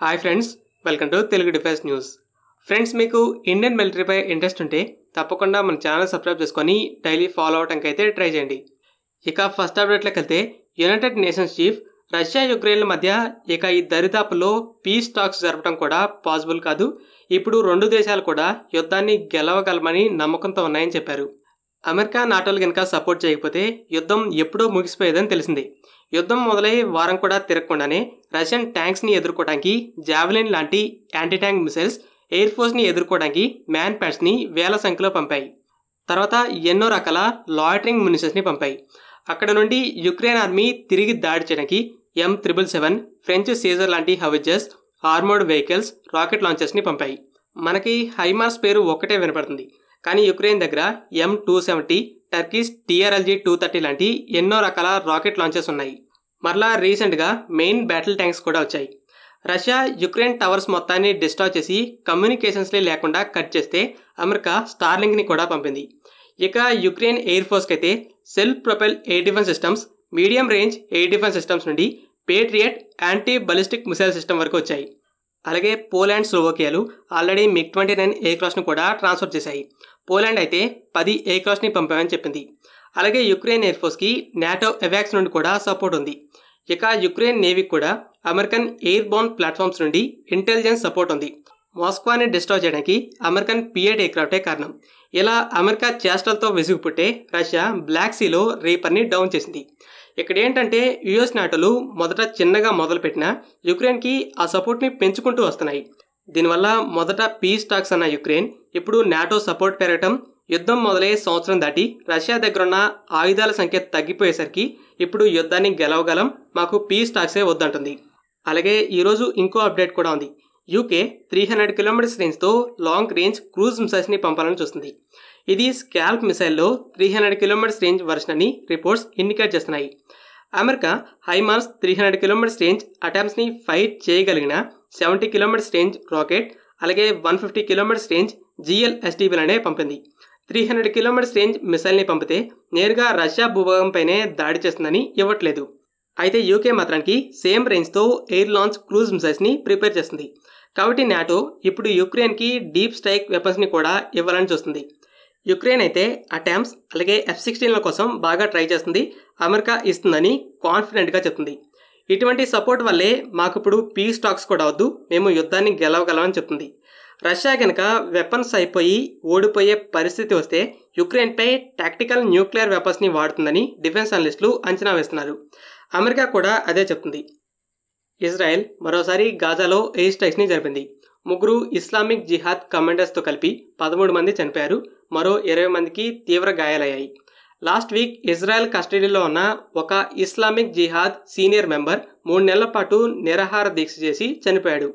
Hi friends welcome to Telugu defence news friends మీకు Indian మిలిటరీపై interest ఉంటే తప్పకుండా మన ఛానల్ సబ్స్క్రైబ్ చేసుకొని డైలీ ఫాలో అవడానికి అయితే ట్రై చేయండి. ఇక ఫస్ట్ అప్డేట్లోకి వెళ్తే యునైటెడ్ నేషన్స్ చీఫ్ రష్యా యుక్రెయిన్ల మధ్య ఇక ఈ దరిదాపులో పీస్ టాక్స్ జరపడం కూడా పాసిబుల్ కాదు. ఇప్పుడు రెండు దేశాలు కూడా యుద్ధాన్ని గెలవగలమని నమ్మకంతో ఉన్నాయని చెప్పారు. అమెరికా నాటోలు కనుక సపోర్ట్ చేయకపోతే యుద్ధం ఎప్పుడో ముగిసిపోయేదని తెలిసింది. యుద్ధం మొదలై వారం కూడా తిరగకుండానే రష్యన్ ట్యాంక్స్ని ఎదుర్కోవడానికి జావెలిన్ లాంటి యాంటీ ట్యాంక్ మిసైల్స్ ఎయిర్ ఫోర్స్ని ఎదుర్కోవడానికి మ్యాన్ ప్యాడ్స్ని వేల సంఖ్యలో పంపాయి. తర్వాత ఎన్నో రకాల లాయిటరింగ్ మినిసెస్ని పంపాయి. అక్కడ నుండి యుక్రెయిన్ ఆర్మీ తిరిగి దాడి చేయడానికి M triple seven French Caesar లాంటి హవిజర్స్ ఆర్మోర్డ్ వెహికల్స్ రాకెట్ లాంచర్స్ని పంపాయి. మనకి హైమార్స్ పేరు ఒక్కటే వినపడుతుంది. కానీ యుక్రెయిన్ దగ్గర M two seventy Turkey's TRLG two thirty లాంటి ఎన్నో రకాల రాకెట్ లాంచెస్ ఉన్నాయి. మరలా రీసెంట్గా మెయిన్ బ్యాటిల్ ట్యాంక్స్ కూడా వచ్చాయి. రష్యా యుక్రెయిన్ టవర్స్ మొత్తాన్ని డిస్ట్రాయ్ చేసి కమ్యూనికేషన్స్లే లేకుండా కట్ చేస్తే అమెరికా స్టార్లింగ్ని కూడా పంపింది. ఇక యుక్రెయిన్ ఎయిర్ ఫోర్స్కి అయితే self propel air defence systems medium range air defence systems నుండి Patriot anti ballistic missile system వరకు వచ్చాయి. అలాగే Poland స్లోవోకియాలు already MiG twenty nine air క్రాస్ను కూడా ట్రాన్స్ఫర్ చేశాయి. పోలాండ్ అయితే పది ఎయిర్ క్రాస్ని పంపామని చెప్పింది. అలాగే యుక్రెయిన్ ఎయిర్ ఫోర్స్కి నాటో ఎవాక్స్ నుండి కూడా సపోర్ట్ ఉంది. ఇక యుక్రెయిన్ నేవీకి కూడా అమెరికన్ ఎయిర్ బోర్న్ ప్లాట్ఫామ్స్ నుండి ఇంటెలిజెన్స్ సపోర్ట్ ఉంది. మాస్కోని డిస్ట్రాయ్ చేయడానికి అమెరికన్ పిఎడ్ ఎయిర్క్రాఫ్టే కారణం. ఇలా అమెరికా చేష్టలతో విసుగు పుట్టే రష్యా బ్లాక్ సీలో రీపర్ని డౌన్ చేసింది. ఇక్కడ ఏంటంటే యుఎస్ నాటలు మొదట చిన్నగా మొదలుపెట్టిన యుక్రెయిన్కి ఆ సపోర్ట్ని పెంచుకుంటూ వస్తున్నాయి. దీనివల్ల మొదట పీస్ టాక్స్ అన్న యుక్రెయిన్ ఇప్పుడు నాటో సపోర్ట్ పెరగటం యుద్ధం మొదలయ్యే సంవత్సరం దాటి రష్యా దగ్గరున్న ఆయుధాల సంఖ్య తగ్గిపోయేసరికి ఇప్పుడు యుద్ధాన్ని గెలవగలం మాకు పీస్ టాక్సే వద్దంటుంది. అలాగే ఈరోజు ఇంకో అప్డేట్ కూడా ఉంది. యూకే త్రీ హండ్రెడ్ కిలోమీటర్స్ రేంజ్తో లాంగ్ రేంజ్ క్రూజ్ మిసైల్స్ని పంపాలని చూస్తుంది. ఇది SCALP మిసైల్లో three hundred kilometres range version అని రిపోర్ట్స్ ఇండికేట్ చేస్తున్నాయి. America HIMARS three hundred kilometres range అటామ్స్ని fight చేయగలిగిన సెవెంటీ కిలోమీటర్స్ రేంజ్ రాకెట్ అలాగే వన్ ఫిఫ్టీ కిలోమీటర్స్ రేంజ్ జిఎల్ఎస్టీబీలనే పంపింది. త్రీ హండ్రెడ్ కిలోమీటర్స్ రేంజ్ మిసైల్ని పంపితే నేరుగా రష్యా భూభాగంపైనే దాడి చేస్తుందని ఇవ్వట్లేదు. అయితే యూకే మాత్రానికి సేమ్ రేంజ్తో ఎయిర్ లాంచ్ క్రూజ్ మిసైల్స్ని ప్రిపేర్ చేస్తుంది. కాబట్టి నాటో ఇప్పుడు యుక్రెయిన్కి డీప్ స్ట్రైక్ వెపన్స్ని కూడా ఇవ్వాలని చూస్తుంది. యుక్రెయిన్ అయితే అటామ్స్ అలాగే ఎఫ్ సిక్స్టీన్ల కోసం బాగా ట్రై చేస్తుంది అమెరికా ఇస్తుందని కాన్ఫిడెంట్గా చెప్తుంది. ఇటువంటి సపోర్ట్ వల్లే మాకు ఇప్పుడు పీస్ టాక్స్ కూడా వద్దు మేము యుద్ధాన్ని గెలవగలమని చెప్తుంది. రష్యా కనుక వెపన్స్ అయిపోయి ఓడిపోయే పరిస్థితి వస్తే యుక్రెయిన్పై టాక్టికల్ న్యూక్లియర్ వెపన్స్ని వాడుతుందని డిఫెన్స్ అనలిస్టులు అంచనా వేస్తున్నారు. అమెరికా కూడా అదే చెప్తుంది. ఇజ్రాయెల్ మరోసారి గాజాలో ఎయిర్ స్ట్రైక్స్ని జరిపింది? ముగ్గురు ఇస్లామిక్ జిహాద్ కమాండర్స్తో కలిపి పదమూడు మంది చనిపోయారు. మరో ఇరవై మందికి తీవ్ర గాయాలయ్యాయి. లాస్ట్ వీక్ ఇజ్రాయెల్ కస్టడీలో ఉన్న ఒక ఇస్లామిక్ జిహాద్ సీనియర్ మెంబర్ మూడు నెలల పాటు నిరాహార దీక్ష చేసి చనిపోయాడు.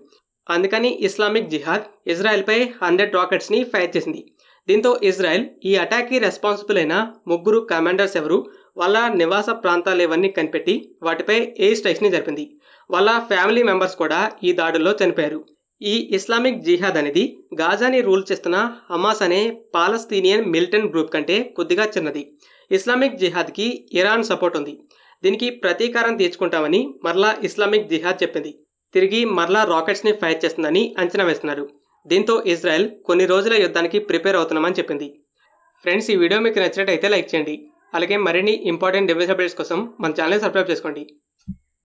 అందుకని ఇస్లామిక్ జిహాద్ ఇజ్రాయెల్పై హండ్రెడ్ రాకెట్స్ని ఫైర్ చేసింది. దీంతో ఇజ్రాయెల్ ఈ అటాక్కి రెస్పాన్సిబుల్ అయిన ముగ్గురు కమాండర్స్ ఎవరు? వాళ్ళ నివాస ప్రాంతాలు ఇవన్నీ కనిపెట్టి వాటిపై ఎయిర్ స్ట్రైక్స్ని జరిపింది? వాళ్ళ ఫ్యామిలీ మెంబర్స్ కూడా ఈ దాడుల్లో చనిపోయారు. ఈ ఇస్లామిక్ జిహాద్ అనేది గాజాని రూల్ చేస్తున్న హమాస్ అనే పాలస్తీనియన్ మిలిటెంట్ గ్రూప్ కంటే కొద్దిగా చిన్నది. ఇస్లామిక్ జిహాద్కి ఇరాన్ సపోర్ట్ ఉంది. దీనికి ప్రతీకారం తీర్చుకుంటామని మరలా ఇస్లామిక్ జిహాద్ చెప్పింది. తిరిగి మరలా రాకెట్స్ని ఫైర్ చేస్తుందని అంచనా వేస్తున్నారు. దీంతో ఇజ్రాయెల్ కొన్ని రోజుల యుద్ధానికి ప్రిపేర్ అవుతున్నామని చెప్పింది. ఫ్రెండ్స్ ఈ వీడియో మీకు నచ్చినట్టయితే లైక్ చేయండి. అలాగే మరిన్ని ఇంపార్టెంట్ డివైస్ అప్డేట్స్ కోసం మన ఛానల్ సబ్స్క్రైబ్ చేసుకోండి.